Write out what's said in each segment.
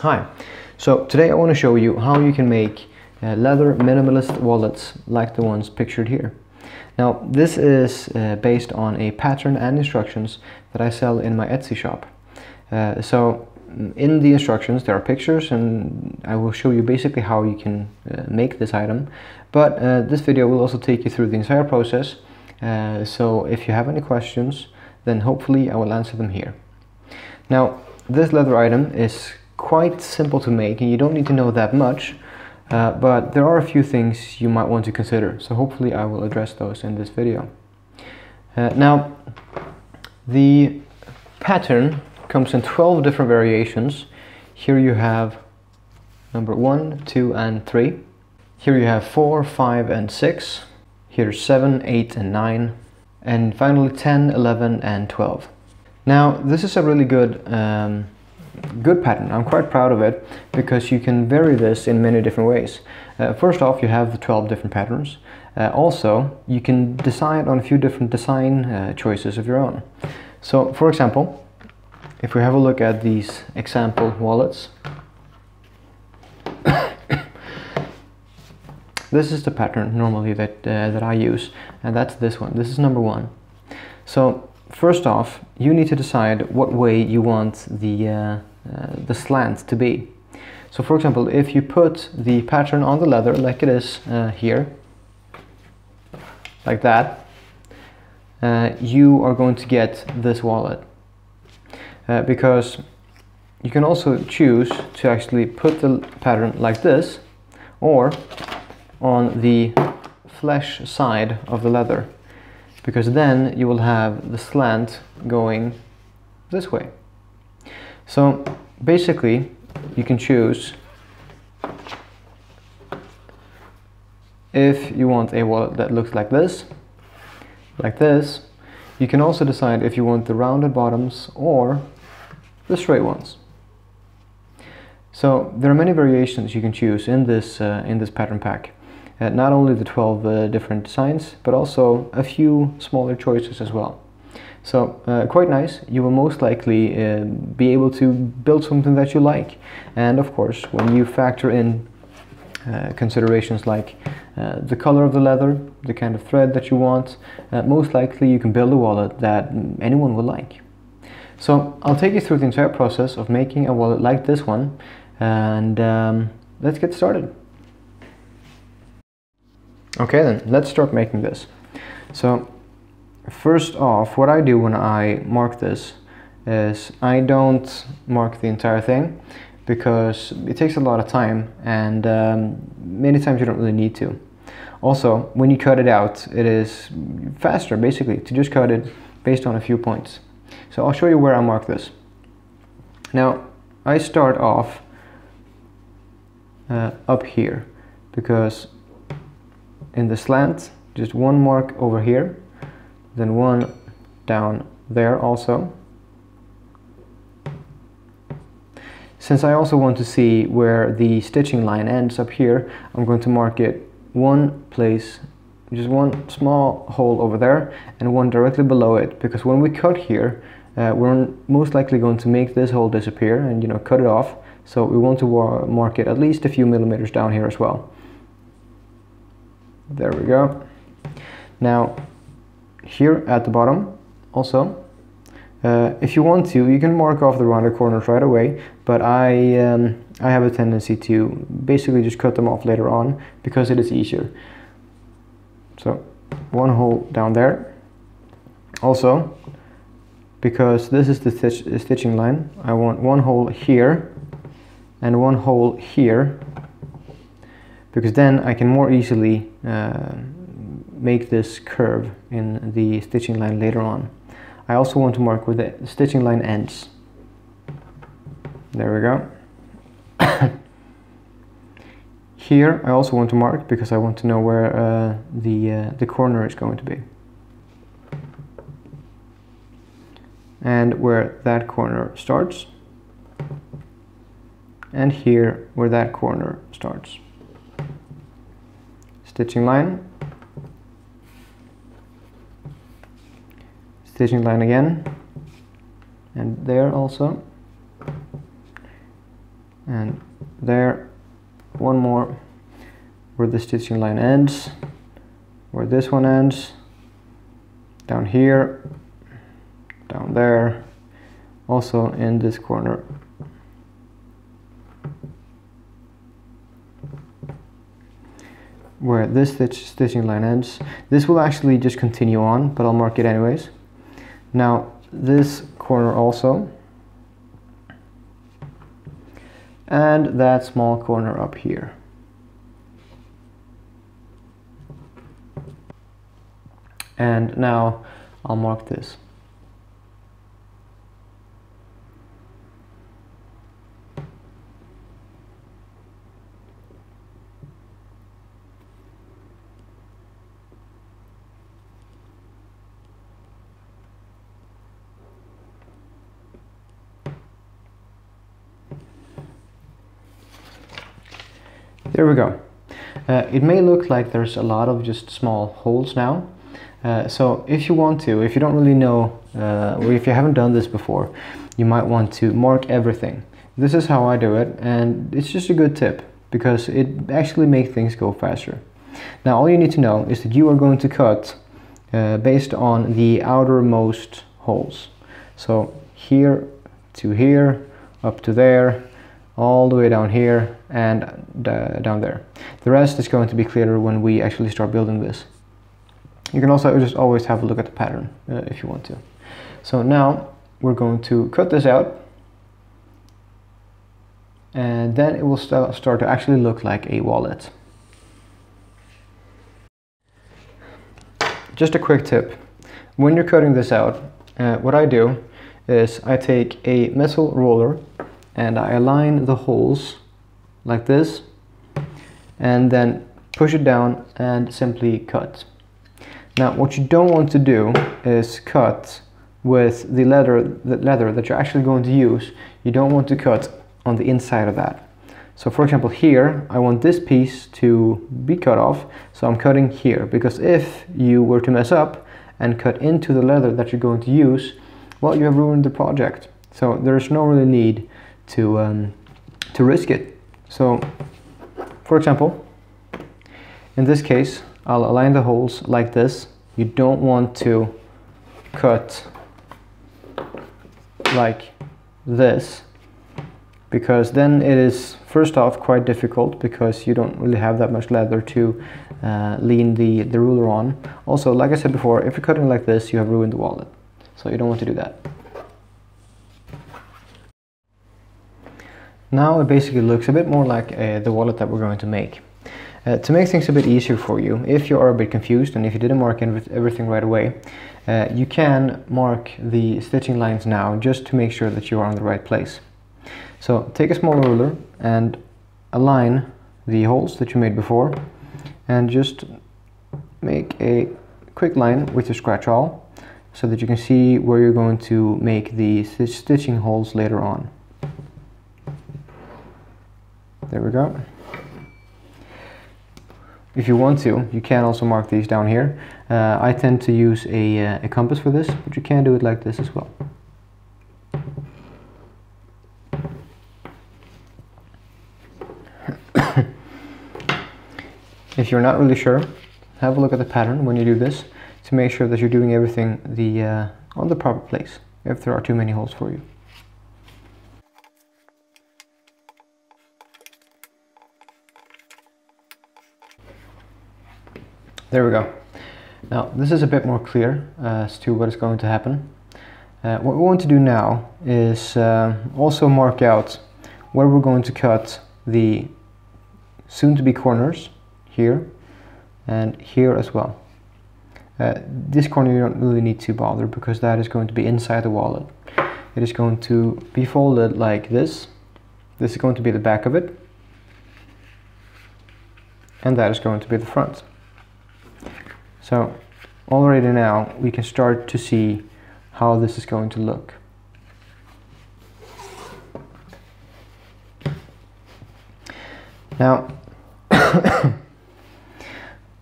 Hi, so today I want to show you how you can make uh, leather minimalist wallets like the ones pictured here. Now this is uh, based on a pattern and instructions that I sell in my Etsy shop. Uh, so mm, in the instructions there are pictures and I will show you basically how you can uh, make this item but uh, this video will also take you through the entire process uh, so if you have any questions then hopefully I will answer them here. Now this leather item is quite simple to make and you don't need to know that much uh, but there are a few things you might want to consider so hopefully I will address those in this video. Uh, now the pattern comes in 12 different variations. Here you have number 1, 2 and 3. Here you have 4, 5 and 6. Here's 7, 8 and 9. And finally 10, 11 and 12. Now this is a really good um, good pattern. I'm quite proud of it because you can vary this in many different ways. Uh, first off, you have the 12 different patterns. Uh, also, you can decide on a few different design uh, choices of your own. So, for example, if we have a look at these example wallets, this is the pattern normally that, uh, that I use, and that's this one. This is number one. So, first off, you need to decide what way you want the, uh, uh, the slant to be. So for example, if you put the pattern on the leather like it is uh, here, like that, uh, you are going to get this wallet. Uh, because you can also choose to actually put the pattern like this or on the flesh side of the leather because then you will have the slant going this way. So basically you can choose if you want a wallet that looks like this, like this. You can also decide if you want the rounded bottoms or the straight ones. So there are many variations you can choose in this, uh, in this pattern pack. Uh, not only the 12 uh, different designs, but also a few smaller choices as well. So uh, quite nice. You will most likely uh, be able to build something that you like. And of course, when you factor in uh, considerations like uh, the color of the leather, the kind of thread that you want, most likely you can build a wallet that anyone will like. So I'll take you through the entire process of making a wallet like this one and um, let's get started. Okay then, let's start making this. So first off, what I do when I mark this is I don't mark the entire thing because it takes a lot of time and um, many times you don't really need to. Also, when you cut it out, it is faster basically to just cut it based on a few points. So I'll show you where I mark this. Now, I start off uh, up here because in the slant just one mark over here then one down there also. Since I also want to see where the stitching line ends up here I'm going to mark it one place just one small hole over there and one directly below it because when we cut here uh, we're most likely going to make this hole disappear and you know cut it off. So we want to mark it at least a few millimeters down here as well there we go. Now, here at the bottom, also, uh, if you want to, you can mark off the rounded corners right away, but I, um, I have a tendency to basically just cut them off later on because it is easier. So, one hole down there. Also, because this is the stitch, stitching line, I want one hole here and one hole here because then I can more easily uh, make this curve in the stitching line later on. I also want to mark where the stitching line ends. There we go. Here I also want to mark because I want to know where uh, the, uh, the corner is going to be. And where that corner starts. And here where that corner starts stitching line. Stitching line again. And there also. And there one more where the stitching line ends where this one ends. Down here. Down there. Also in this corner where this stitch, stitching line ends. This will actually just continue on, but I'll mark it anyways. Now this corner also, and that small corner up here. And now I'll mark this. There we go. Uh, it may look like there's a lot of just small holes now. Uh, so if you want to, if you don't really know, uh, or if you haven't done this before, you might want to mark everything. This is how I do it, and it's just a good tip because it actually makes things go faster. Now all you need to know is that you are going to cut uh, based on the outermost holes. So here to here, up to there, all the way down here and down there. The rest is going to be clearer when we actually start building this. You can also just always have a look at the pattern uh, if you want to. So now we're going to cut this out and then it will st start to actually look like a wallet. Just a quick tip. When you're cutting this out, uh, what I do is I take a metal roller and I align the holes like this and then push it down and simply cut. Now what you don't want to do is cut with the leather, the leather that you're actually going to use. You don't want to cut on the inside of that. So for example here I want this piece to be cut off so I'm cutting here because if you were to mess up and cut into the leather that you're going to use well you have ruined the project. So there's no really need to, um, to risk it. So, for example, in this case, I'll align the holes like this. You don't want to cut like this because then it is first off quite difficult because you don't really have that much leather to uh, lean the, the ruler on. Also, like I said before, if you're cutting like this, you have ruined the wallet. So you don't want to do that. Now it basically looks a bit more like uh, the wallet that we're going to make. Uh, to make things a bit easier for you, if you are a bit confused and if you didn't mark everything right away, uh, you can mark the stitching lines now just to make sure that you are on the right place. So take a small ruler and align the holes that you made before and just make a quick line with your scratch awl so that you can see where you're going to make the stitching holes later on. There we go. If you want to, you can also mark these down here. Uh, I tend to use a, uh, a compass for this, but you can do it like this as well. if you're not really sure, have a look at the pattern when you do this to make sure that you're doing everything the, uh, on the proper place if there are too many holes for you. There we go. Now this is a bit more clear uh, as to what is going to happen. Uh, what we want to do now is uh, also mark out where we're going to cut the soon-to-be corners here and here as well. Uh, this corner you don't really need to bother because that is going to be inside the wallet. It is going to be folded like this. This is going to be the back of it. And that is going to be the front. So already now we can start to see how this is going to look. Now,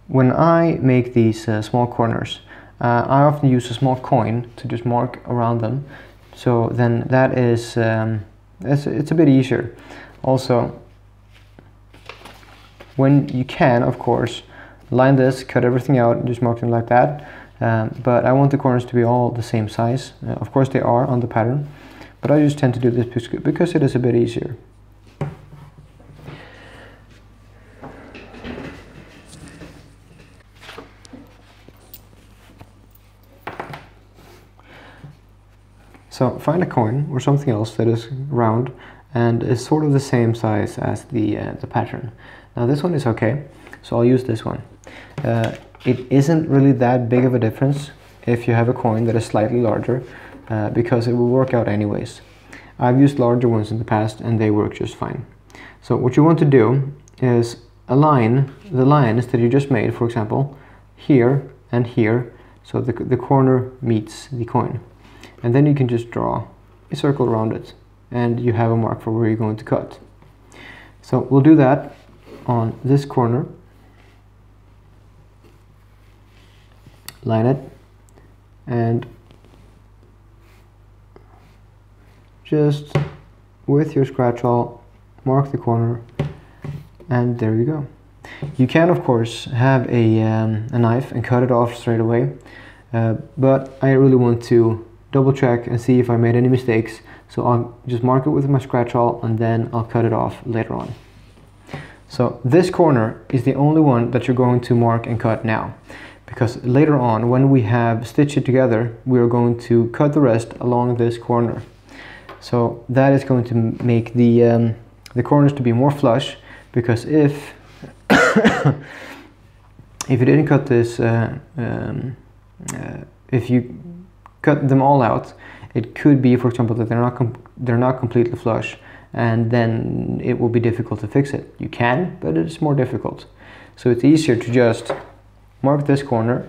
when I make these uh, small corners, uh, I often use a small coin to just mark around them. So then that is um, it's, it's a bit easier. Also, when you can, of course, line this, cut everything out, just mark them like that. Um, but I want the corners to be all the same size. Uh, of course they are on the pattern, but I just tend to do this because it is a bit easier. So find a coin or something else that is round and is sort of the same size as the, uh, the pattern. Now this one is okay, so I'll use this one. Uh, it isn't really that big of a difference if you have a coin that is slightly larger uh, because it will work out anyways. I've used larger ones in the past and they work just fine. So what you want to do is align the lines that you just made, for example, here and here, so the, the corner meets the coin and then you can just draw a circle around it and you have a mark for where you're going to cut. So we'll do that on this corner. Line it and just with your scratch awl mark the corner and there you go. You can of course have a, um, a knife and cut it off straight away uh, but I really want to double check and see if I made any mistakes. So I'll just mark it with my scratch awl and then I'll cut it off later on. So this corner is the only one that you're going to mark and cut now. Because later on, when we have stitched it together, we are going to cut the rest along this corner. So that is going to make the, um, the corners to be more flush because if if you didn't cut this, uh, um, uh, if you cut them all out, it could be, for example, that they're not they're not completely flush, and then it will be difficult to fix it. You can, but it's more difficult. So it's easier to just mark this corner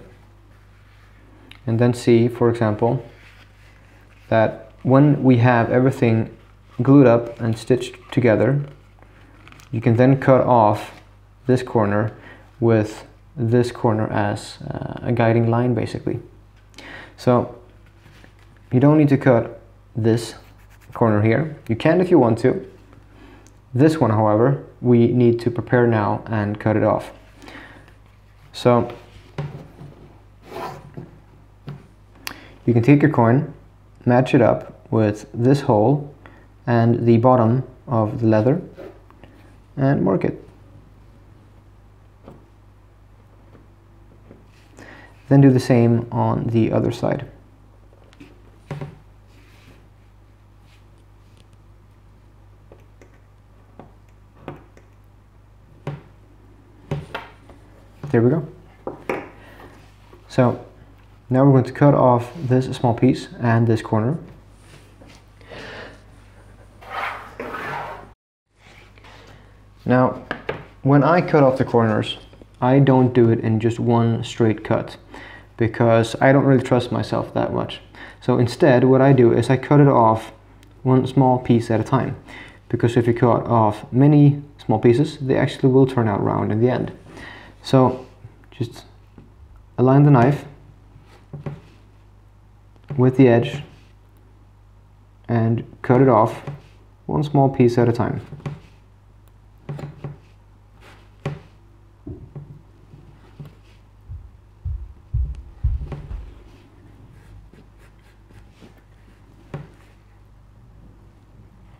and then see, for example, that when we have everything glued up and stitched together, you can then cut off this corner with this corner as uh, a guiding line basically. So you don't need to cut this corner here. You can if you want to. This one, however, we need to prepare now and cut it off. So you can take your coin, match it up with this hole and the bottom of the leather and mark it. Then do the same on the other side. There we go. So now we're going to cut off this small piece and this corner. Now, when I cut off the corners, I don't do it in just one straight cut because I don't really trust myself that much. So instead, what I do is I cut it off one small piece at a time because if you cut off many small pieces, they actually will turn out round in the end. So just align the knife with the edge and cut it off one small piece at a time.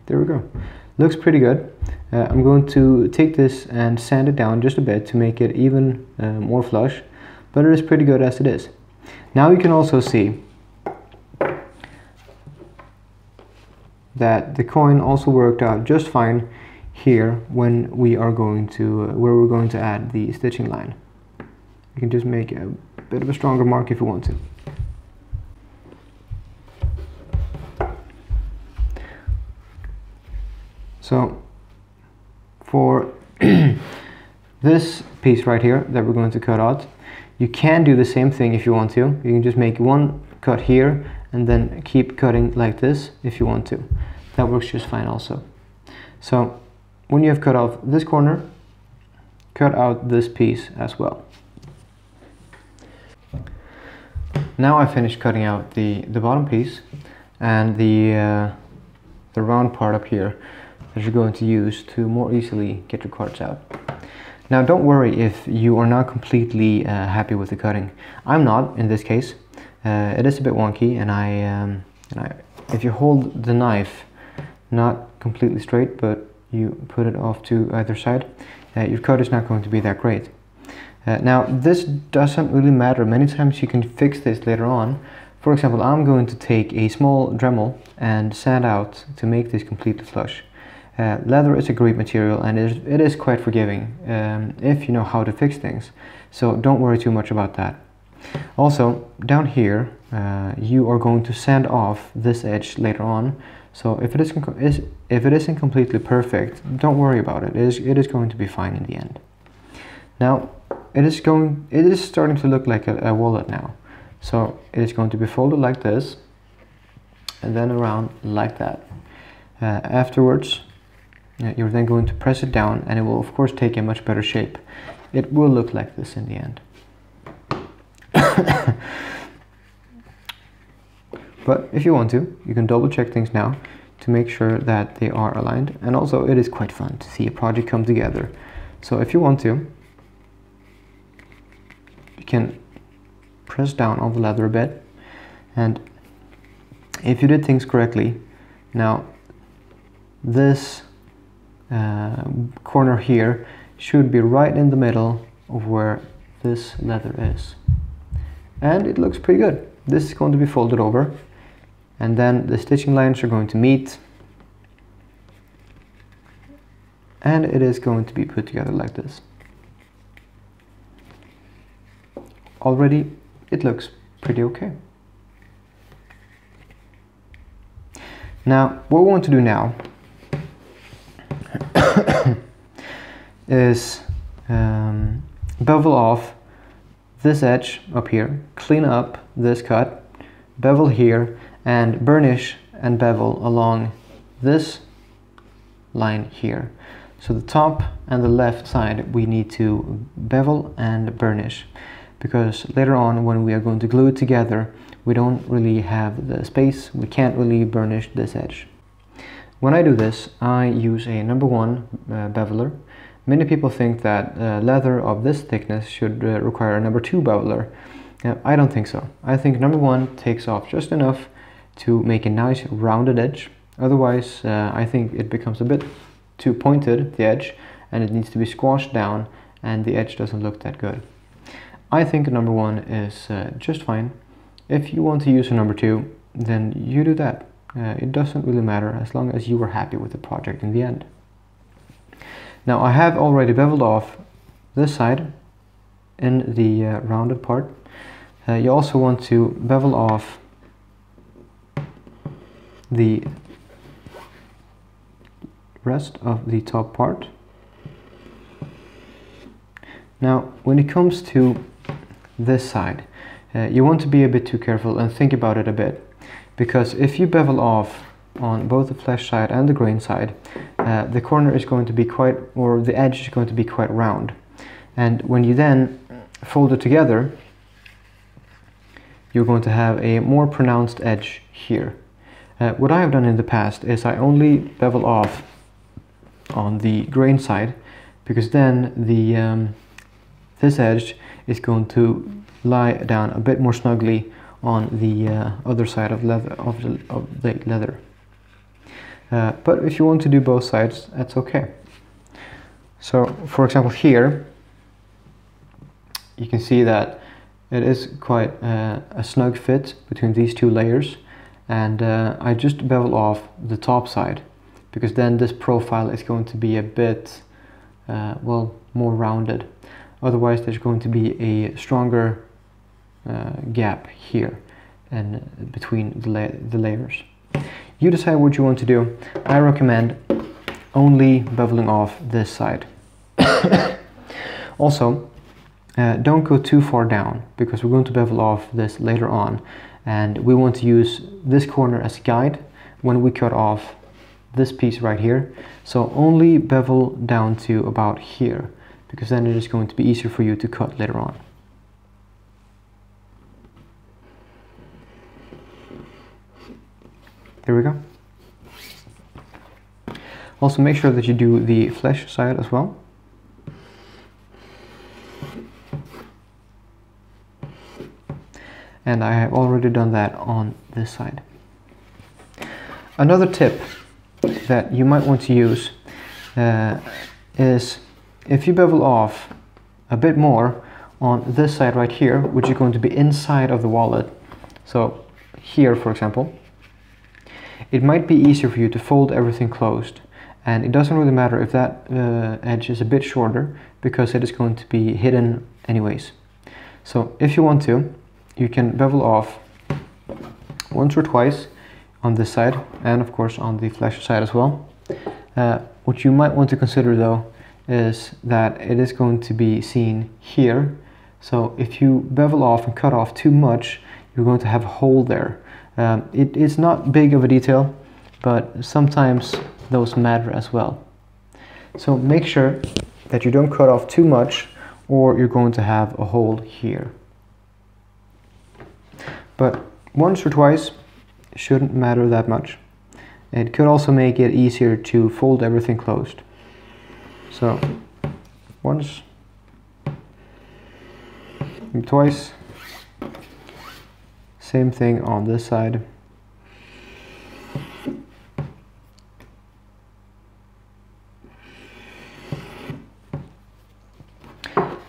There we go. Looks pretty good. Uh, I'm going to take this and sand it down just a bit to make it even uh, more flush, but it is pretty good as it is. Now you can also see that the coin also worked out just fine here when we are going to, uh, where we're going to add the stitching line. You can just make a bit of a stronger mark if you want to. So for this piece right here that we're going to cut out, you can do the same thing if you want to. You can just make one cut here and then keep cutting like this if you want to. That works just fine also. So when you have cut off this corner, cut out this piece as well. Now I finished cutting out the, the bottom piece and the, uh, the round part up here that you're going to use to more easily get your cards out. Now don't worry if you are not completely uh, happy with the cutting. I'm not in this case. Uh, it is a bit wonky and I, um, and I, if you hold the knife not completely straight but you put it off to either side, uh, your cut is not going to be that great. Uh, now this doesn't really matter. Many times you can fix this later on. For example, I'm going to take a small Dremel and sand out to make this completely flush. Uh, leather is a great material and it is, it is quite forgiving um, if you know how to fix things. So don't worry too much about that. Also, down here, uh, you are going to sand off this edge later on. So if it, is, if it isn't completely perfect, don't worry about it. It is, it is going to be fine in the end. Now, it is going, it is starting to look like a, a wallet now. So it is going to be folded like this and then around like that. Uh, afterwards, you're then going to press it down and it will of course take a much better shape. It will look like this in the end. but if you want to, you can double check things now to make sure that they are aligned. And also it is quite fun to see a project come together. So if you want to, you can press down on the leather a bit and if you did things correctly now this uh, corner here should be right in the middle of where this leather is. And it looks pretty good. This is going to be folded over and then the stitching lines are going to meet and it is going to be put together like this. Already it looks pretty okay. Now, what we want to do now is um, bevel off this edge up here, clean up this cut, bevel here, and burnish and bevel along this line here. So the top and the left side we need to bevel and burnish because later on when we are going to glue it together we don't really have the space we can't really burnish this edge when I do this I use a number one uh, beveler many people think that uh, leather of this thickness should uh, require a number two beveler uh, I don't think so I think number one takes off just enough to make a nice rounded edge otherwise uh, I think it becomes a bit too pointed the edge and it needs to be squashed down and the edge doesn't look that good I think number one is uh, just fine. If you want to use a number two, then you do that. Uh, it doesn't really matter as long as you are happy with the project in the end. Now I have already beveled off this side in the uh, rounded part. Uh, you also want to bevel off the rest of the top part. Now when it comes to this side. Uh, you want to be a bit too careful and think about it a bit because if you bevel off on both the flesh side and the grain side uh, the corner is going to be quite or the edge is going to be quite round and when you then fold it together you're going to have a more pronounced edge here. Uh, what I have done in the past is I only bevel off on the grain side because then the um, this edge is going to lie down a bit more snugly on the uh, other side of, leather, of, the, of the leather. Uh, but if you want to do both sides, that's okay. So, for example, here, you can see that it is quite uh, a snug fit between these two layers and uh, I just bevel off the top side because then this profile is going to be a bit, uh, well, more rounded otherwise there's going to be a stronger uh, gap here and between the, la the layers. You decide what you want to do. I recommend only beveling off this side. also, uh, don't go too far down because we're going to bevel off this later on and we want to use this corner as a guide when we cut off this piece right here. So only bevel down to about here because then it is going to be easier for you to cut later on. There we go. Also make sure that you do the flesh side as well. And I have already done that on this side. Another tip that you might want to use uh, is if you bevel off a bit more on this side right here, which is going to be inside of the wallet. So here, for example, it might be easier for you to fold everything closed. And it doesn't really matter if that uh, edge is a bit shorter because it is going to be hidden anyways. So if you want to, you can bevel off once or twice on this side and of course on the flesh side as well. Uh, what you might want to consider though is that it is going to be seen here. So if you bevel off and cut off too much, you're going to have a hole there. Um, it is not big of a detail, but sometimes those matter as well. So make sure that you don't cut off too much or you're going to have a hole here. But once or twice shouldn't matter that much. It could also make it easier to fold everything closed. So once, twice, same thing on this side.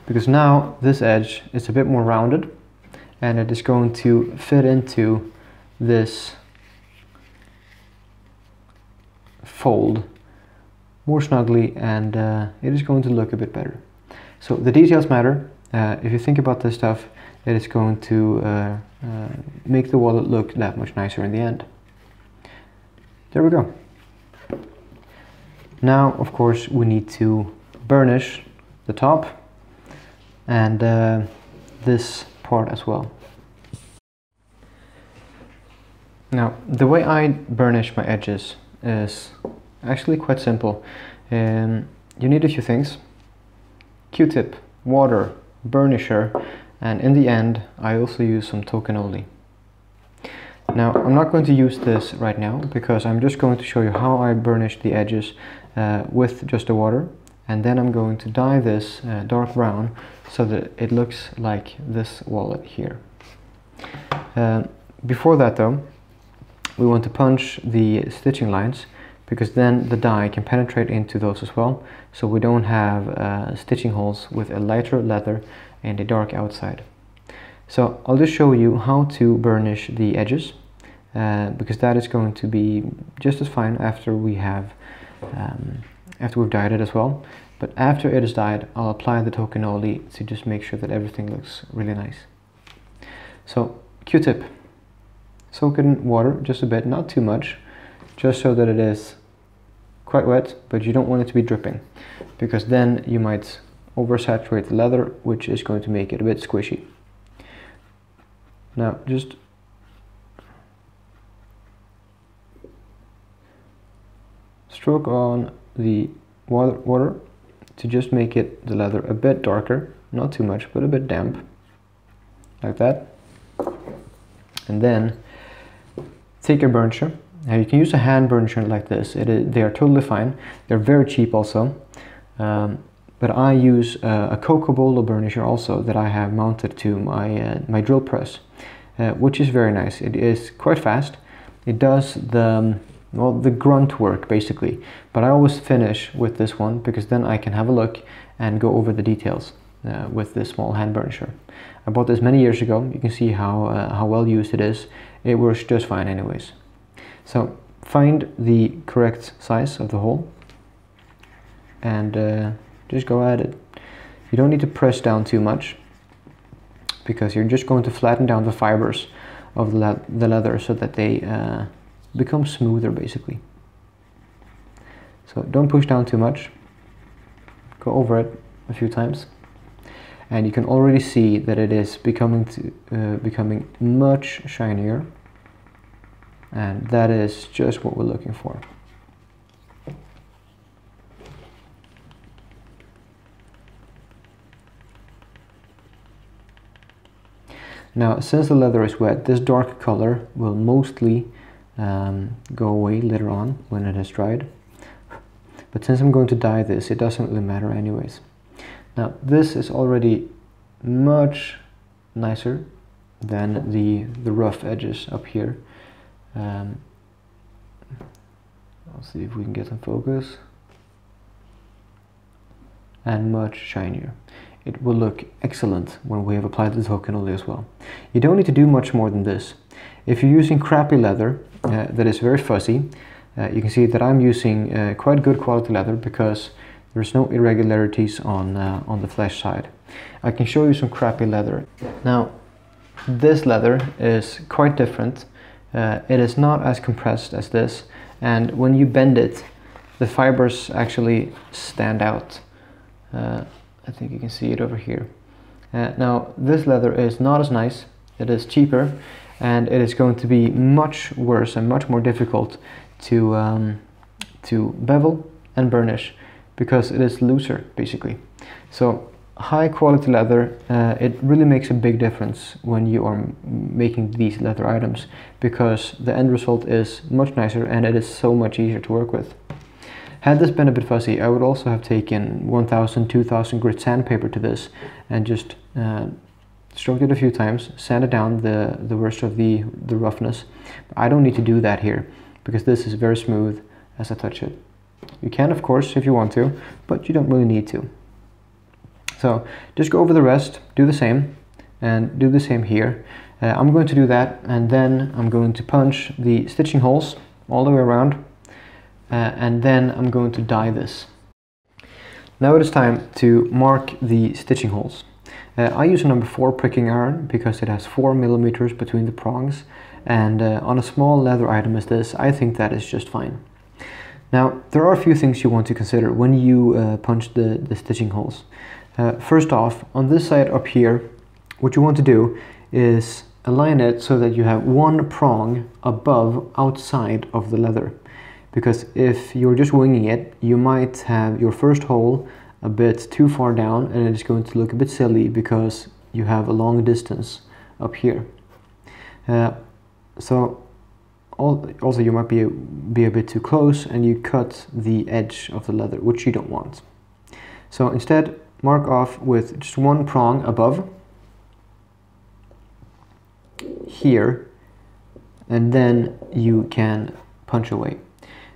Because now this edge is a bit more rounded and it is going to fit into this fold more snugly and uh, it is going to look a bit better. So the details matter. Uh, if you think about this stuff, it is going to uh, uh make the wallet look that much nicer in the end. There we go. Now, of course, we need to burnish the top and uh, this part as well. Now, the way I burnish my edges is actually quite simple. Um, you need a few things. Q-tip, water, burnisher, and in the end, I also use some Tokonole. Now, I'm not going to use this right now because I'm just going to show you how I burnish the edges uh, with just the water. And then I'm going to dye this uh, dark brown so that it looks like this wallet here. Uh, before that though, we want to punch the stitching lines because then the dye can penetrate into those as well so we don't have uh, stitching holes with a lighter leather and a dark outside. So I'll just show you how to burnish the edges uh, because that is going to be just as fine after we have um, after we've dyed it as well but after it is dyed I'll apply the Tokonole to just make sure that everything looks really nice. So Q-tip soak it in water just a bit, not too much, just so that it is quite wet, but you don't want it to be dripping because then you might oversaturate the leather, which is going to make it a bit squishy. Now just stroke on the water, water to just make it the leather a bit darker, not too much, but a bit damp, like that. And then take a burnisher. Now you can use a hand burnisher like this. It is, they are totally fine. They're very cheap also. Um, but I use uh, a Cocobolo burnisher also that I have mounted to my, uh, my drill press, uh, which is very nice. It is quite fast. It does the, um, well, the grunt work basically. But I always finish with this one because then I can have a look and go over the details uh, with this small hand burnisher. I bought this many years ago. You can see how, uh, how well used it is it works just fine anyways. So find the correct size of the hole and uh, just go at it. You don't need to press down too much because you're just going to flatten down the fibers of the, le the leather so that they uh, become smoother basically. So don't push down too much. Go over it a few times and you can already see that it is becoming to, uh, becoming much shinier and that is just what we're looking for. Now, since the leather is wet, this dark color will mostly um, go away later on when it has dried. but since I'm going to dye this it doesn't really matter anyways. Now this is already much nicer than the the rough edges up here. Um, I'll see if we can get some focus. And much shinier it will look excellent when we have applied the only as well. You don't need to do much more than this. If you're using crappy leather uh, that is very fuzzy, uh, you can see that I'm using uh, quite good quality leather because there's no irregularities on, uh, on the flesh side. I can show you some crappy leather. Now, this leather is quite different. Uh, it is not as compressed as this, and when you bend it, the fibers actually stand out. I think you can see it over here. Uh, now this leather is not as nice, it is cheaper and it is going to be much worse and much more difficult to, um, to bevel and burnish because it is looser basically. So high quality leather, uh, it really makes a big difference when you are making these leather items because the end result is much nicer and it is so much easier to work with. Had this been a bit fuzzy, I would also have taken 1000, 2000 grit sandpaper to this and just uh, stroked it a few times, sanded down the, the worst of the, the roughness. But I don't need to do that here because this is very smooth as I touch it. You can of course if you want to, but you don't really need to. So just go over the rest, do the same, and do the same here. Uh, I'm going to do that and then I'm going to punch the stitching holes all the way around uh, and then I'm going to dye this. Now it is time to mark the stitching holes. Uh, I use a number 4 pricking iron because it has 4 millimeters between the prongs and uh, on a small leather item as this I think that is just fine. Now there are a few things you want to consider when you uh, punch the, the stitching holes. Uh, first off, on this side up here, what you want to do is align it so that you have one prong above outside of the leather because if you're just winging it you might have your first hole a bit too far down and it's going to look a bit silly because you have a long distance up here. Uh, so also you might be a, be a bit too close and you cut the edge of the leather which you don't want. So instead mark off with just one prong above here and then you can punch away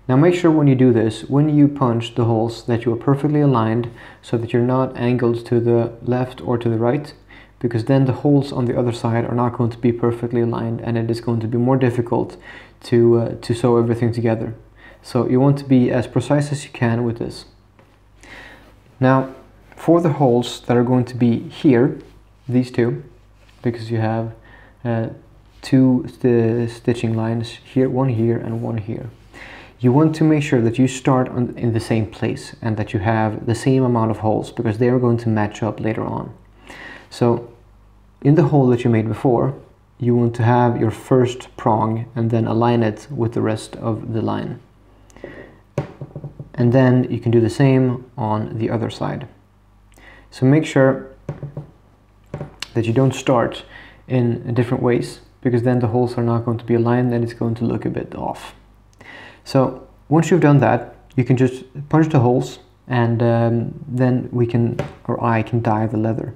now make sure when you do this, when you punch the holes that you are perfectly aligned so that you're not angled to the left or to the right because then the holes on the other side are not going to be perfectly aligned and it is going to be more difficult to, uh, to sew everything together. So you want to be as precise as you can with this. Now for the holes that are going to be here, these two, because you have uh, two st stitching lines here, one here and one here you want to make sure that you start on, in the same place and that you have the same amount of holes because they are going to match up later on. So in the hole that you made before, you want to have your first prong and then align it with the rest of the line. And then you can do the same on the other side. So make sure that you don't start in different ways because then the holes are not going to be aligned and it's going to look a bit off. So once you've done that, you can just punch the holes and um, then we can, or I can dye the leather.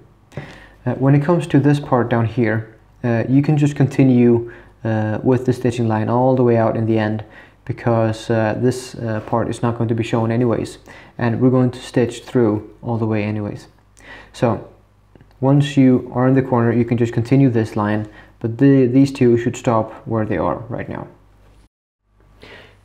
Uh, when it comes to this part down here, uh, you can just continue uh, with the stitching line all the way out in the end because uh, this uh, part is not going to be shown anyways and we're going to stitch through all the way anyways. So once you are in the corner you can just continue this line but the, these two should stop where they are right now.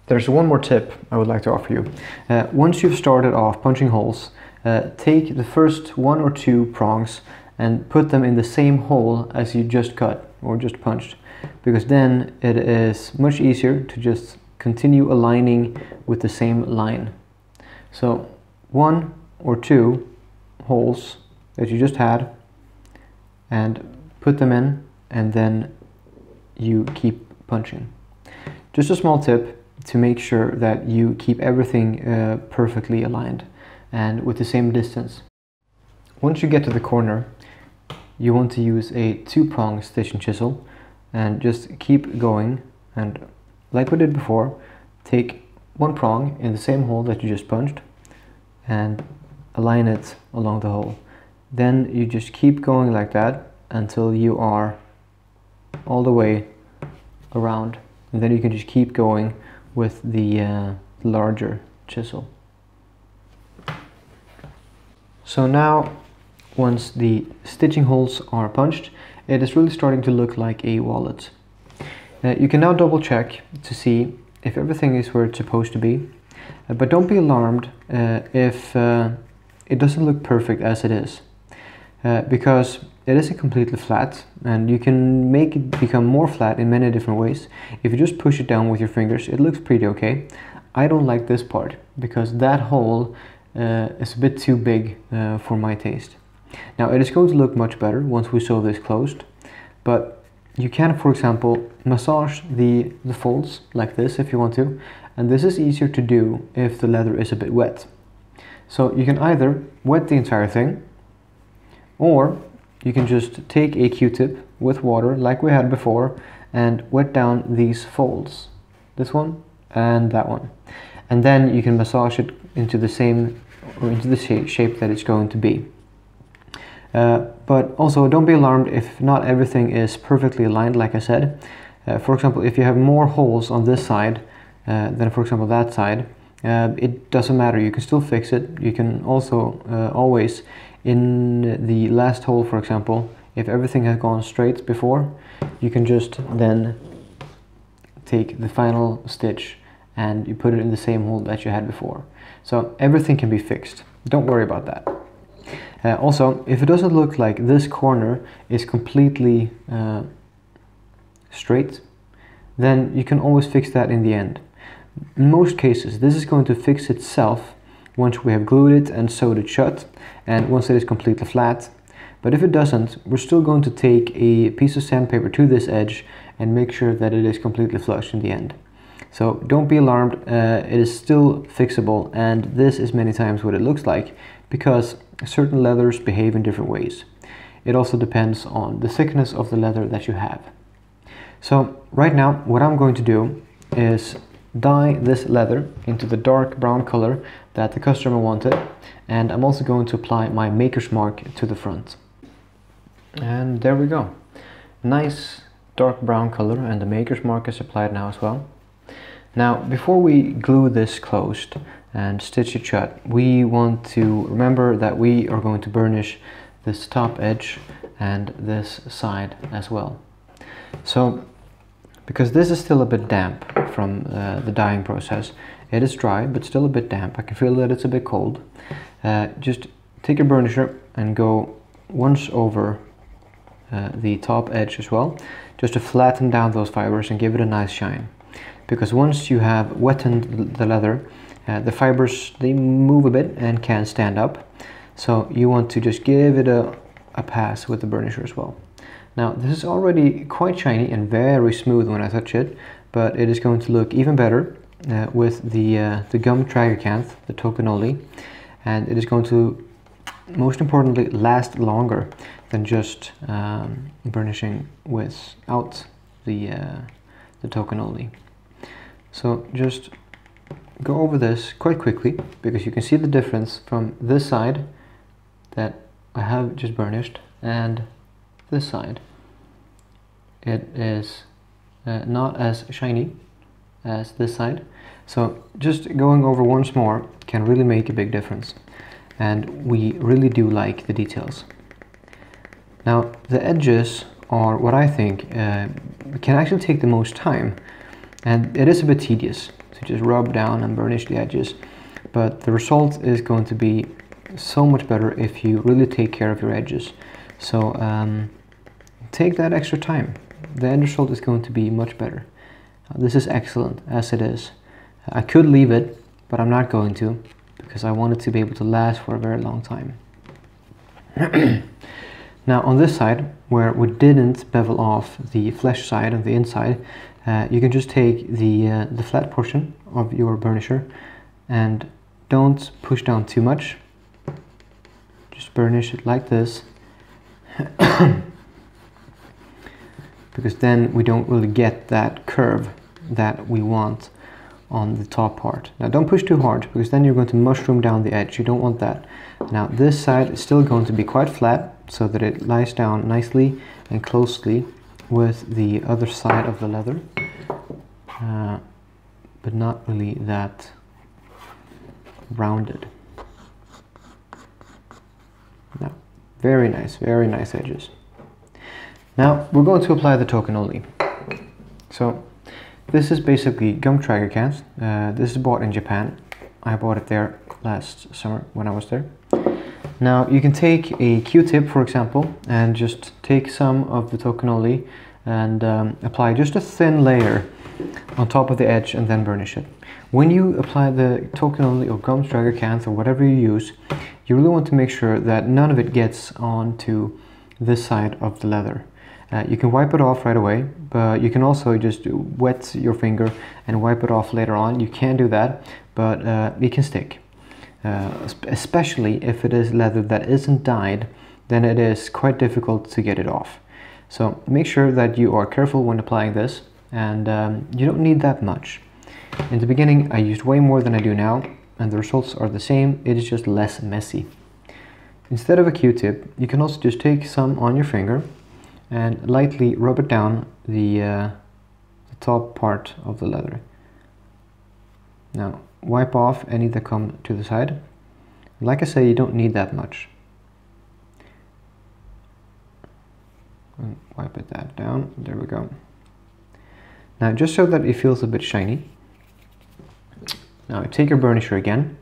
There's one more tip I would like to offer you. Uh, once you've started off punching holes, uh, take the first one or two prongs and put them in the same hole as you just cut or just punched because then it is much easier to just continue aligning with the same line. So one or two holes that you just had and put them in and then you keep punching. Just a small tip, to make sure that you keep everything uh, perfectly aligned and with the same distance. Once you get to the corner, you want to use a two-prong stitch and chisel and just keep going and like we did before, take one prong in the same hole that you just punched and align it along the hole. Then you just keep going like that until you are all the way around and then you can just keep going with the uh, larger chisel. So now once the stitching holes are punched it is really starting to look like a wallet. You can now double check to see if everything is where it's supposed to be uh, but don't be alarmed uh, if uh, it doesn't look perfect as it is uh, because it isn't completely flat and you can make it become more flat in many different ways. If you just push it down with your fingers, it looks pretty okay. I don't like this part because that hole uh, is a bit too big uh, for my taste. Now it is going to look much better once we sew this closed, but you can, for example, massage the, the folds like this if you want to, and this is easier to do if the leather is a bit wet. So you can either wet the entire thing, or you can just take a q-tip with water like we had before and wet down these folds. This one and that one. And then you can massage it into the same or into the shape, that it's going to be. Uh, but also don't be alarmed if not everything is perfectly aligned like I said. Uh, for example if you have more holes on this side uh, than for example that side uh, it doesn't matter. You can still fix it. You can also uh, always in the last hole for example if everything has gone straight before you can just then take the final stitch and you put it in the same hole that you had before. So everything can be fixed. Don't worry about that. Uh, also if it doesn't look like this corner is completely uh, straight then you can always fix that in the end. In most cases this is going to fix itself once we have glued it and sewed it shut and once it is completely flat. But if it doesn't, we're still going to take a piece of sandpaper to this edge and make sure that it is completely flush in the end. So don't be alarmed, uh, it is still fixable and this is many times what it looks like because certain leathers behave in different ways. It also depends on the thickness of the leather that you have. So right now what I'm going to do is dye this leather into the dark brown color that the customer wanted and I'm also going to apply my maker's mark to the front. And there we go. Nice dark brown color and the maker's mark is applied now as well. Now before we glue this closed and stitch it shut we want to remember that we are going to burnish this top edge and this side as well. So because this is still a bit damp from uh, the dyeing process it is dry, but still a bit damp. I can feel that it's a bit cold. Uh, just take your burnisher and go once over uh, the top edge as well, just to flatten down those fibers and give it a nice shine. Because once you have wetted the leather, uh, the fibers, they move a bit and can stand up. So you want to just give it a, a pass with the burnisher as well. Now this is already quite shiny and very smooth when I touch it, but it is going to look even better uh, with the, uh, the gum tragacanth, the Tokonole, and it is going to, most importantly, last longer than just um, burnishing without the, uh, the Tokonole. So just go over this quite quickly because you can see the difference from this side that I have just burnished and this side. It is uh, not as shiny as this side so just going over once more can really make a big difference and we really do like the details. Now the edges are what I think uh, can actually take the most time and it is a bit tedious to just rub down and burnish the edges but the result is going to be so much better if you really take care of your edges. So um, take that extra time. The end result is going to be much better. This is excellent as it is. I could leave it, but I'm not going to because I want it to be able to last for a very long time. now on this side, where we didn't bevel off the flesh side of the inside, uh, you can just take the, uh, the flat portion of your burnisher and don't push down too much. Just burnish it like this. because then we don't really get that curve that we want on the top part. Now don't push too hard because then you're going to mushroom down the edge. You don't want that. Now this side is still going to be quite flat so that it lies down nicely and closely with the other side of the leather. Uh, but not really that rounded. Now, very nice, very nice edges. Now we're going to apply the Tokonole. So this is basically gum tragacanth. Uh, this is bought in Japan. I bought it there last summer when I was there. Now you can take a Q-tip for example and just take some of the Tokonole and um, apply just a thin layer on top of the edge and then burnish it. When you apply the Tokonole or gum tragacanth or whatever you use, you really want to make sure that none of it gets onto this side of the leather. Uh, you can wipe it off right away, but you can also just wet your finger and wipe it off later on. You can do that, but uh, it can stick. Uh, especially if it is leather that isn't dyed, then it is quite difficult to get it off. So make sure that you are careful when applying this and um, you don't need that much. In the beginning I used way more than I do now and the results are the same, it is just less messy. Instead of a q-tip, you can also just take some on your finger and lightly rub it down the, uh, the top part of the leather. Now wipe off any that come to the side. Like I say, you don't need that much. Wipe it that down, there we go. Now just so that it feels a bit shiny, now take your burnisher again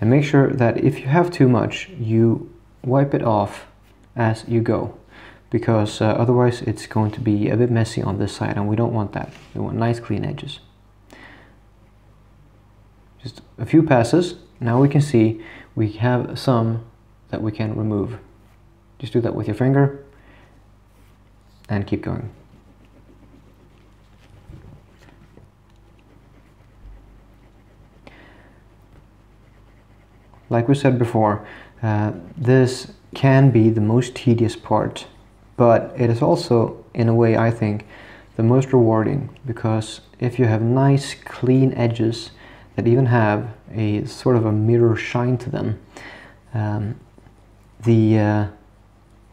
and make sure that if you have too much, you wipe it off as you go because uh, otherwise it's going to be a bit messy on this side and we don't want that. We want nice clean edges. Just a few passes. Now we can see we have some that we can remove. Just do that with your finger and keep going. Like we said before, uh, this can be the most tedious part but it is also in a way I think the most rewarding because if you have nice clean edges that even have a sort of a mirror shine to them um, the uh,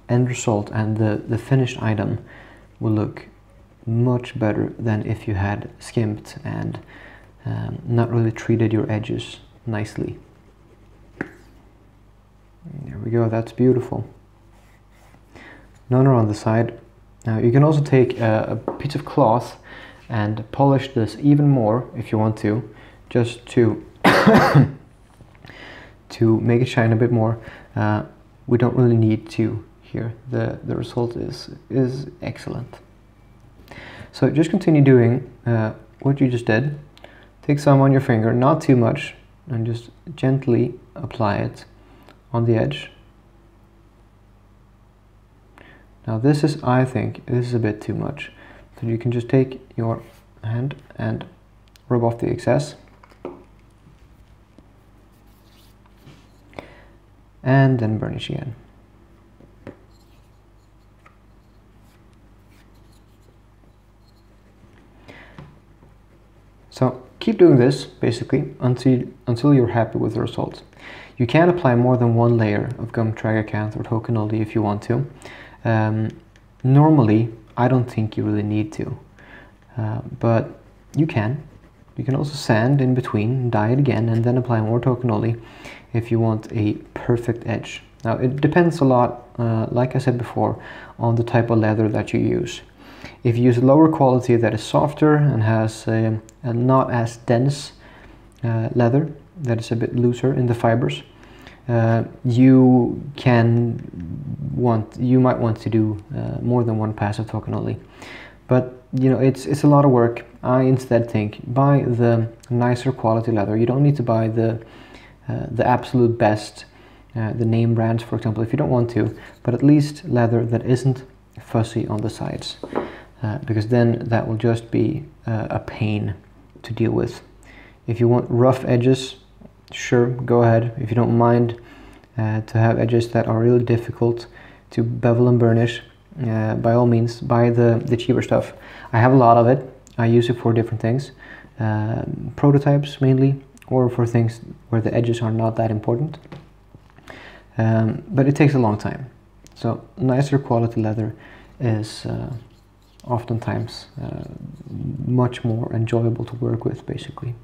end result and the, the finished item will look much better than if you had skimped and um, not really treated your edges nicely. There we go, that's beautiful none are on the side. Now you can also take a, a piece of cloth and polish this even more if you want to, just to to make it shine a bit more. Uh, we don't really need to here. The, the result is, is excellent. So just continue doing uh, what you just did. Take some on your finger, not too much, and just gently apply it on the edge now this is, I think, this is a bit too much. So you can just take your hand and rub off the excess. And then burnish again. So keep doing this basically until, until you're happy with the results. You can apply more than one layer of gum tragacanth or Tokonole if you want to. Um, normally, I don't think you really need to, uh, but you can. You can also sand in between, dye it again, and then apply more Tokonole if you want a perfect edge. Now, it depends a lot, uh, like I said before, on the type of leather that you use. If you use a lower quality that is softer and has a, a not as dense uh, leather, that is a bit looser in the fibers, uh, you can want you might want to do uh, more than one pass of Tokonole but you know it's it's a lot of work. I instead think buy the nicer quality leather. You don't need to buy the uh, the absolute best uh, the name brands for example if you don't want to but at least leather that isn't fussy on the sides uh, because then that will just be a pain to deal with. If you want rough edges sure, go ahead. If you don't mind uh, to have edges that are really difficult to bevel and burnish, uh, by all means, buy the, the cheaper stuff. I have a lot of it. I use it for different things. um, prototypes mainly or for things where the edges are not that important. Um, but it takes a long time. So nicer quality leather is uh, oftentimes uh, much more enjoyable to work with basically.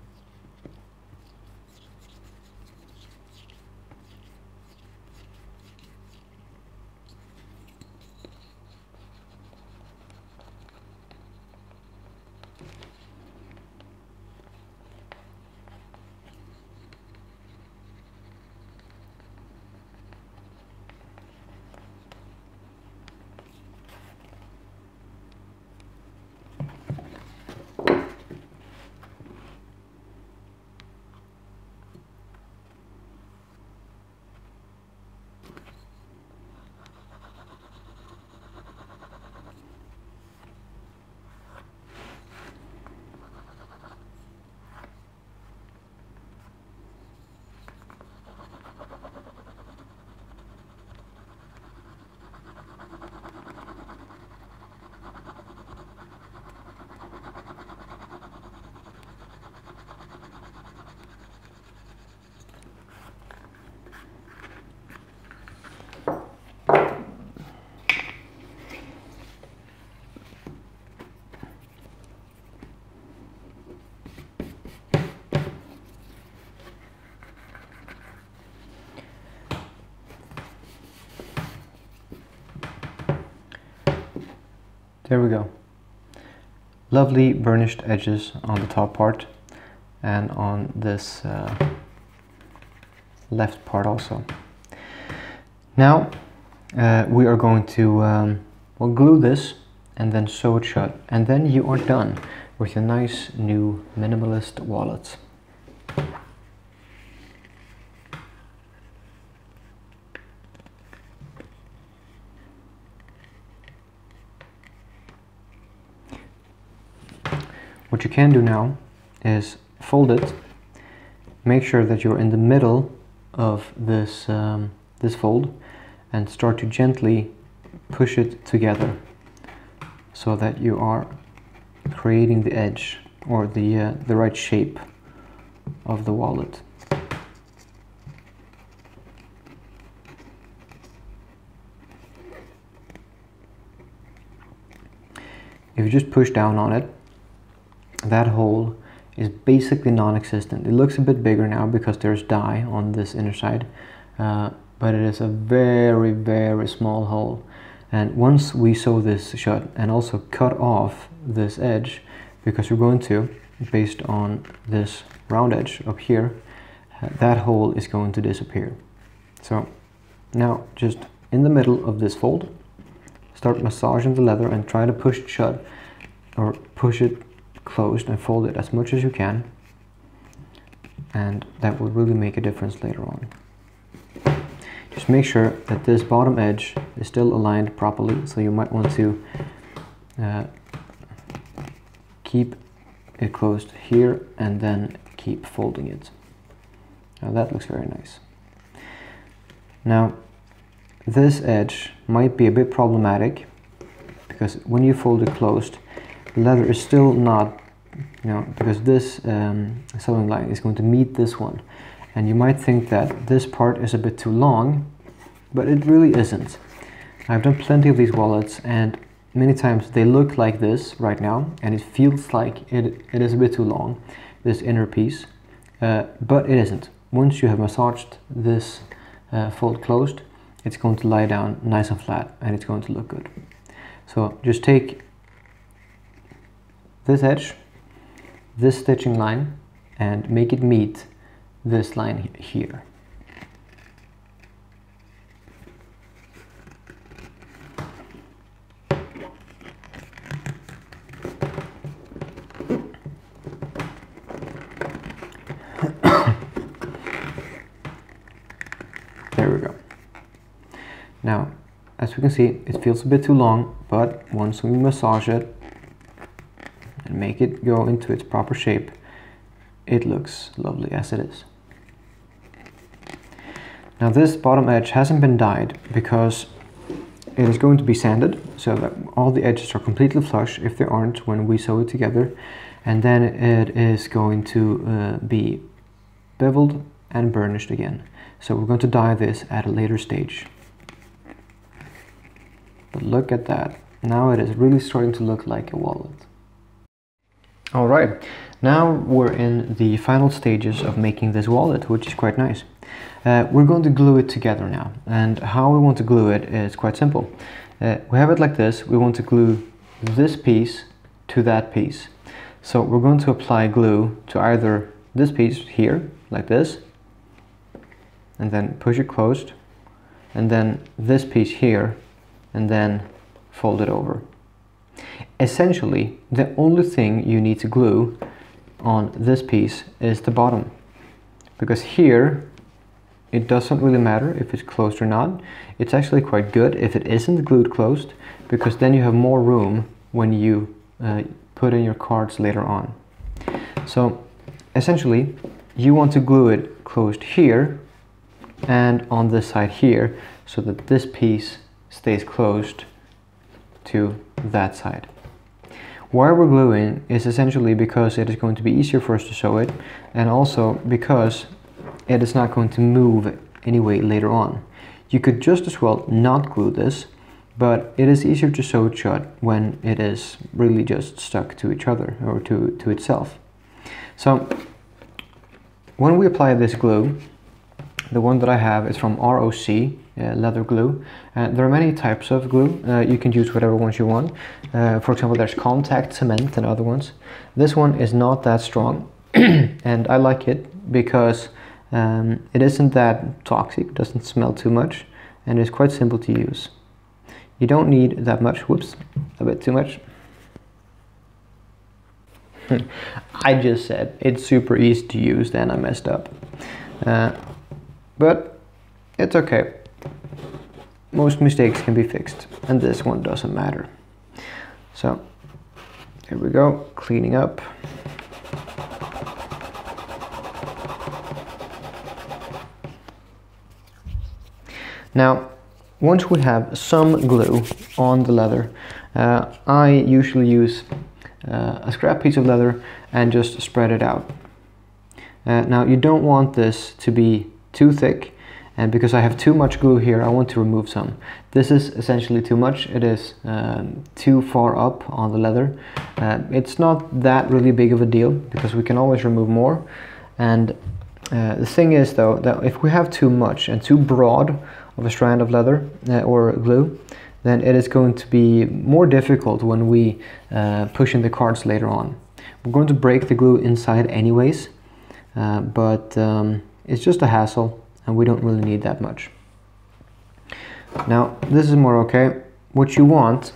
There we go. Lovely burnished edges on the top part and on this uh, left part also. Now uh, we are going to um, well, glue this and then sew it shut and then you are done with your nice new minimalist wallet. Can do now is fold it, make sure that you're in the middle of this, um, this fold and start to gently push it together so that you are creating the edge or the, uh, the right shape of the wallet. If you just push down on it, that hole is basically non-existent. It looks a bit bigger now because there's dye on this inner side, uh, but it is a very, very small hole. And once we sew this shut and also cut off this edge, because we're going to, based on this round edge up here, uh, that hole is going to disappear. So now just in the middle of this fold, start massaging the leather and try to push it shut or push it closed and fold it as much as you can and that will really make a difference later on. Just make sure that this bottom edge is still aligned properly so you might want to uh, keep it closed here and then keep folding it. Now that looks very nice. Now this edge might be a bit problematic because when you fold it closed leather is still not, you know, because this um, sewing line is going to meet this one. And you might think that this part is a bit too long, but it really isn't. I've done plenty of these wallets and many times they look like this right now and it feels like it, it is a bit too long, this inner piece, uh, but it isn't. Once you have massaged this uh, fold closed, it's going to lie down nice and flat and it's going to look good. So just take this edge, this stitching line, and make it meet this line here. there we go. Now, as we can see, it feels a bit too long, but once we massage it, make it go into its proper shape, it looks lovely as it is. Now this bottom edge hasn't been dyed because it is going to be sanded so that all the edges are completely flush if they aren't when we sew it together and then it is going to uh, be beveled and burnished again. So we're going to dye this at a later stage. But look at that. Now it is really starting to look like a wallet. All right, now we're in the final stages of making this wallet, which is quite nice. Uh, we're going to glue it together now. And how we want to glue it is quite simple. Uh, we have it like this. We want to glue this piece to that piece. So we're going to apply glue to either this piece here, like this, and then push it closed, and then this piece here, and then fold it over. Essentially, the only thing you need to glue on this piece is the bottom. Because here, it doesn't really matter if it's closed or not. It's actually quite good if it isn't glued closed, because then you have more room when you uh, put in your cards later on. So essentially, you want to glue it closed here and on this side here so that this piece stays closed to that side. Why we're gluing is essentially because it is going to be easier for us to sew it and also because it is not going to move anyway later on. You could just as well not glue this, but it is easier to sew it shut when it is really just stuck to each other or to, to itself. So when we apply this glue, the one that I have is from ROC uh, leather glue. Uh, there are many types of glue. Uh, you can use whatever ones you want. Uh, for example, there's contact cement and other ones. This one is not that strong and I like it because um, it isn't that toxic, doesn't smell too much and is quite simple to use. You don't need that much, whoops, a bit too much. I just said it's super easy to use, then I messed up. Uh, but it's okay. Most mistakes can be fixed, and this one doesn't matter. So, here we go, cleaning up. Now, once we have some glue on the leather, uh, I usually use uh, a scrap piece of leather and just spread it out. Uh, now you don't want this to be too thick and because I have too much glue here I want to remove some. This is essentially too much, it is um, too far up on the leather. Uh, it's not that really big of a deal because we can always remove more and uh, the thing is though that if we have too much and too broad of a strand of leather uh, or glue, then it is going to be more difficult when we uh, push in the cards later on. We're going to break the glue inside anyways, uh, but um, it's just a hassle and we don't really need that much. Now this is more okay. What you want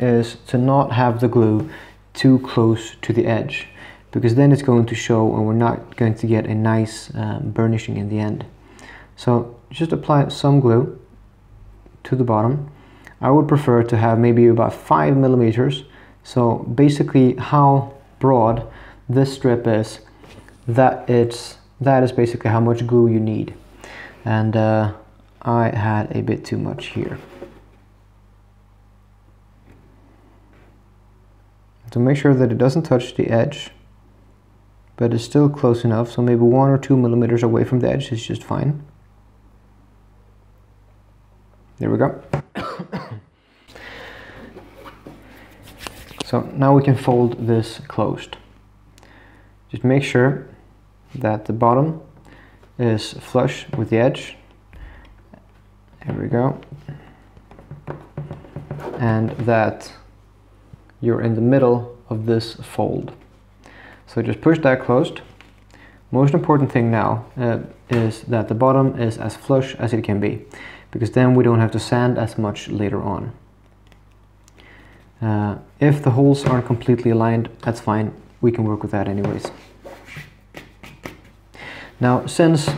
is to not have the glue too close to the edge because then it's going to show and we're not going to get a nice um, burnishing in the end. So just apply some glue to the bottom. I would prefer to have maybe about five millimeters. So basically how broad this strip is, that it's that is basically how much glue you need. And uh, I had a bit too much here. To make sure that it doesn't touch the edge, but it's still close enough, so maybe one or two millimeters away from the edge is just fine. There we go. so now we can fold this closed. Just make sure that the bottom is flush with the edge. There we go. And that you're in the middle of this fold. So just push that closed. Most important thing now uh, is that the bottom is as flush as it can be because then we don't have to sand as much later on. Uh, if the holes aren't completely aligned, that's fine. We can work with that anyways. Now, since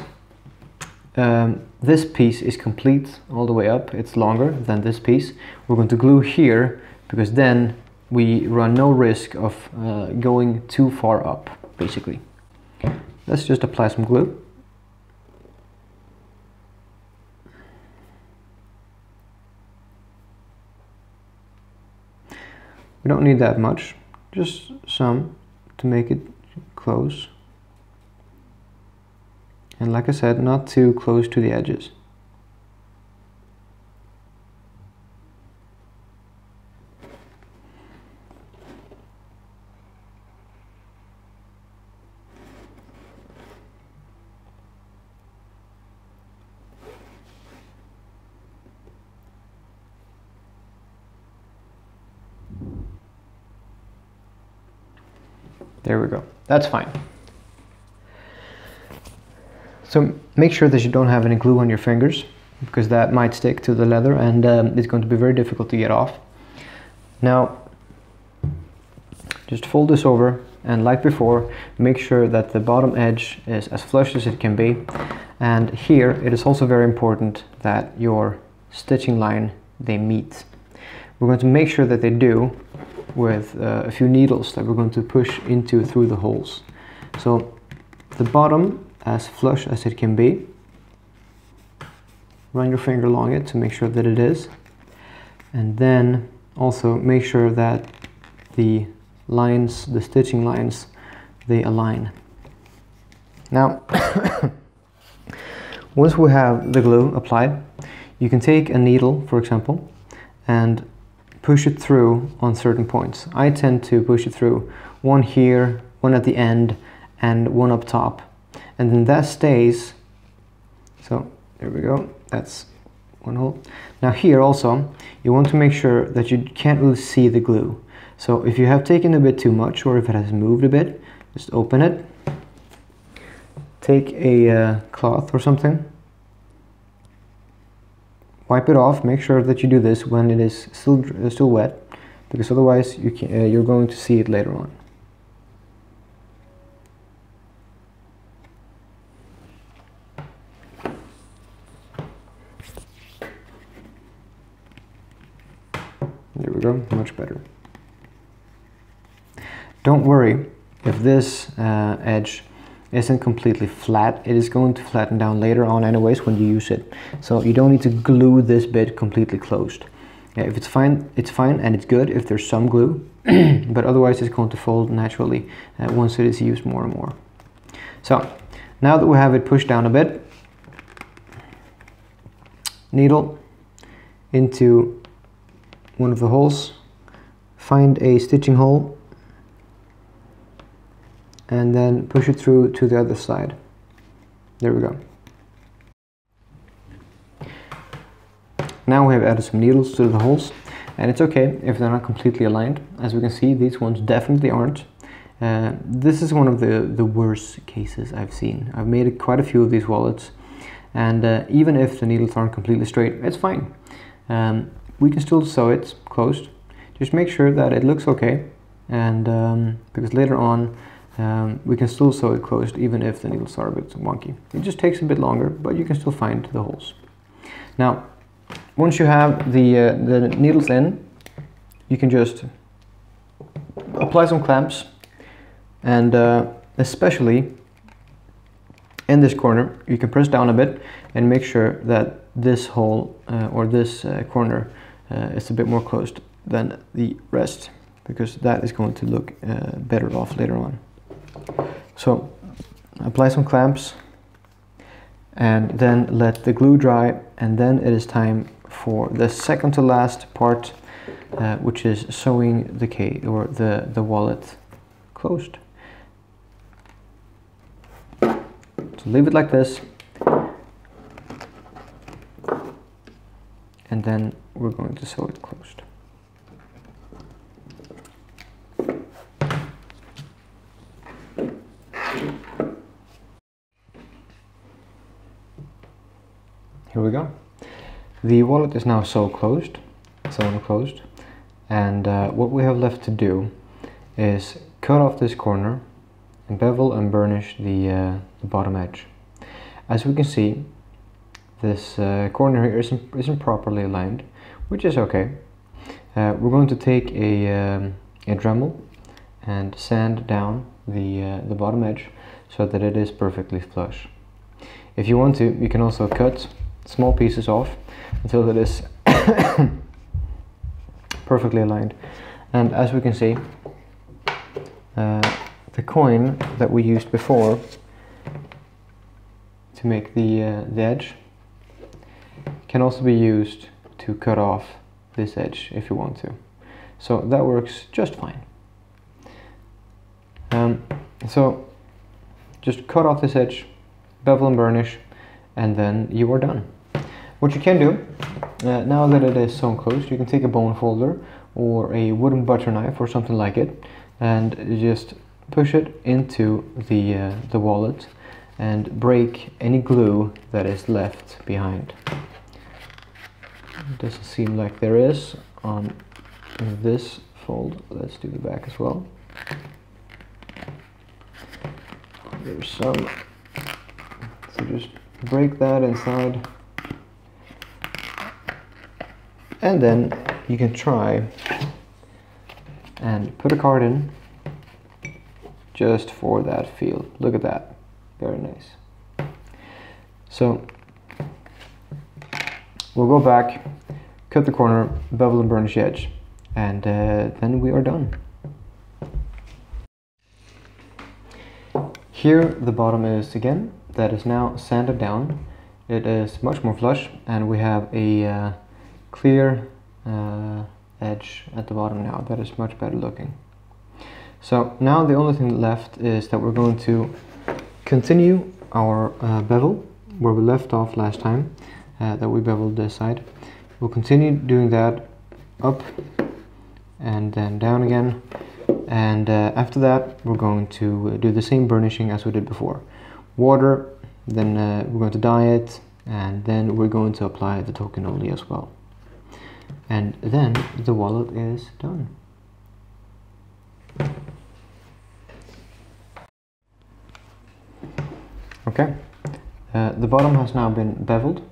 um, this piece is complete all the way up, it's longer than this piece, we're going to glue here because then we run no risk of uh, going too far up, basically. Let's just apply some glue. We don't need that much, just some to make it close. And like I said, not too close to the edges. There we go. That's fine. So make sure that you don't have any glue on your fingers because that might stick to the leather and um, it's going to be very difficult to get off. Now, just fold this over and like before, make sure that the bottom edge is as flush as it can be. And here, it is also very important that your stitching line, they meet. We're going to make sure that they do with uh, a few needles that we're going to push into through the holes. So the bottom as flush as it can be. Run your finger along it to make sure that it is. And then also make sure that the lines, the stitching lines, they align. Now, once we have the glue applied, you can take a needle, for example, and push it through on certain points. I tend to push it through one here, one at the end, and one up top. And then that stays. So there we go. That's one hole. Now here also, you want to make sure that you can't really see the glue. So if you have taken a bit too much or if it has moved a bit, just open it. Take a uh, cloth or something wipe it off make sure that you do this when it is still uh, still wet because otherwise you can, uh, you're going to see it later on there we go much better. Don't worry if this uh, edge isn't completely flat it is going to flatten down later on anyways when you use it. So you don't need to glue this bit completely closed. Yeah, if it's fine it's fine and it's good if there's some glue but otherwise it's going to fold naturally uh, once it is used more and more. So now that we have it pushed down a bit needle into one of the holes find a stitching hole and then push it through to the other side. There we go. Now we have added some needles to the holes and it's okay if they're not completely aligned. As we can see, these ones definitely aren't. Uh, this is one of the, the worst cases I've seen. I've made quite a few of these wallets and uh, even if the needles aren't completely straight, it's fine. Um, we can still sew it closed. Just make sure that it looks okay and um, because later on um, we can still sew it closed even if the needles are a bit wonky. It just takes a bit longer, but you can still find the holes. Now, once you have the, uh, the needles in, you can just apply some clamps and uh, especially in this corner, you can press down a bit and make sure that this hole uh, or this uh, corner uh, is a bit more closed than the rest because that is going to look uh, better off later on. So apply some clamps and then let the glue dry and then it is time for the second to last part uh, which is sewing the case or the, the wallet closed. So leave it like this and then we're going to sew it closed. Here we go. The wallet is now so closed, sewn closed, and uh, what we have left to do is cut off this corner and bevel and burnish the, uh, the bottom edge. As we can see, this uh, corner here isn't, isn't properly aligned, which is okay. Uh, we're going to take a, um, a Dremel and sand down the, uh, the bottom edge so that it is perfectly flush. If you want to, you can also cut small pieces off until it is perfectly aligned. And as we can see, uh, the coin that we used before to make the, uh, the edge can also be used to cut off this edge if you want to. So that works just fine. Um, so just cut off this edge, bevel and burnish, and then you are done. What you can do, uh, now that it is sewn closed, you can take a bone folder or a wooden butter knife or something like it and just push it into the, uh, the wallet and break any glue that is left behind. Doesn't seem like there is on this fold. Let's do the back as well. There's some. So just break that inside. And then you can try and put a card in just for that feel. Look at that. Very nice. So we'll go back, cut the corner, bevel and burnish the edge, and uh, then we are done. Here the bottom is again, that is now sanded down. It is much more flush and we have a uh, clear uh, edge at the bottom now that is much better looking. So now the only thing left is that we're going to continue our uh, bevel where we left off last time uh, that we beveled this side. We'll continue doing that up and then down again and uh, after that we're going to uh, do the same burnishing as we did before. Water, then uh, we're going to dye it and then we're going to apply the Tokonole as well. And then the wallet is done. Okay, uh, the bottom has now been beveled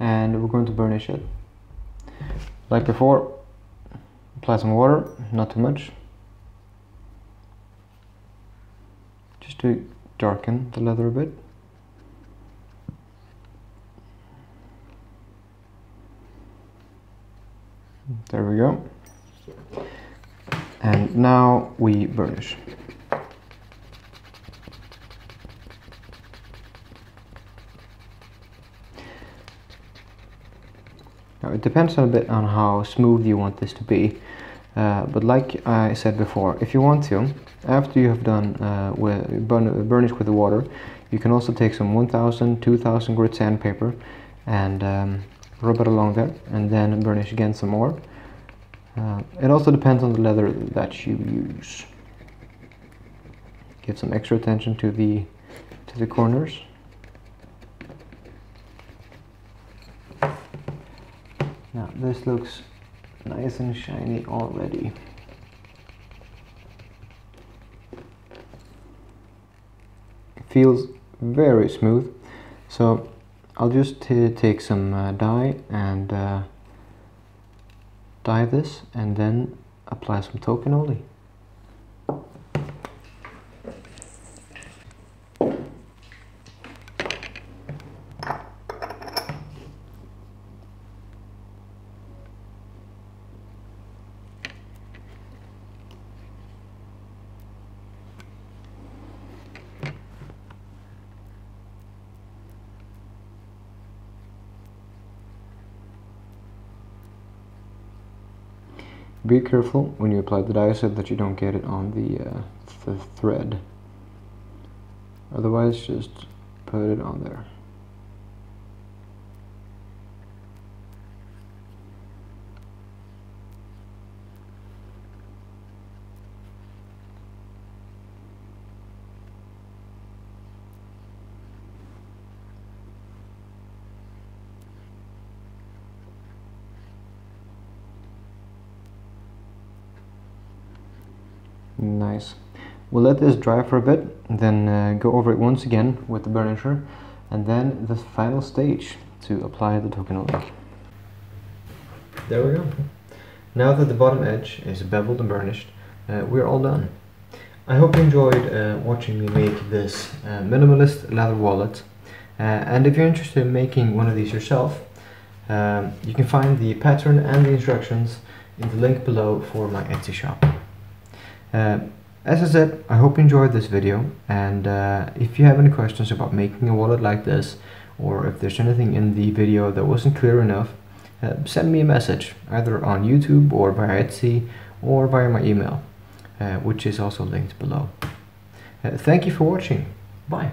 and we're going to burnish it. Like before, apply some water, not too much. Just to darken the leather a bit. There we go. And now we burnish. Now it depends a bit on how smooth you want this to be. Uh, but like I said before, if you want to, after you have done uh, with burn, burnish with the water, you can also take some 1000, 2000 grit sandpaper and um, rub it along there and then burnish again some more. Uh, it also depends on the leather that you use. Give some extra attention to the to the corners. Now this looks nice and shiny already. It feels very smooth. So I'll just take some uh, dye and uh, dye this and then apply some Tokonole. Be careful when you apply the dye so that you don't get it on the, uh, the thread. Otherwise, just put it on there. Nice. We'll let this dry for a bit, then uh, go over it once again with the burnisher, and then the final stage to apply the Tokonole. There we go. Now that the bottom edge is beveled and burnished, uh, we're all done. I hope you enjoyed uh, watching me make this uh, minimalist leather wallet. Uh, and if you're interested in making one of these yourself, um, you can find the pattern and the instructions in the link below for my Etsy shop. Uh, as I said, I hope you enjoyed this video and uh, if you have any questions about making a wallet like this or if there's anything in the video that wasn't clear enough, uh, send me a message either on YouTube or via Etsy or via my email, uh, which is also linked below. Uh, thank you for watching. Bye.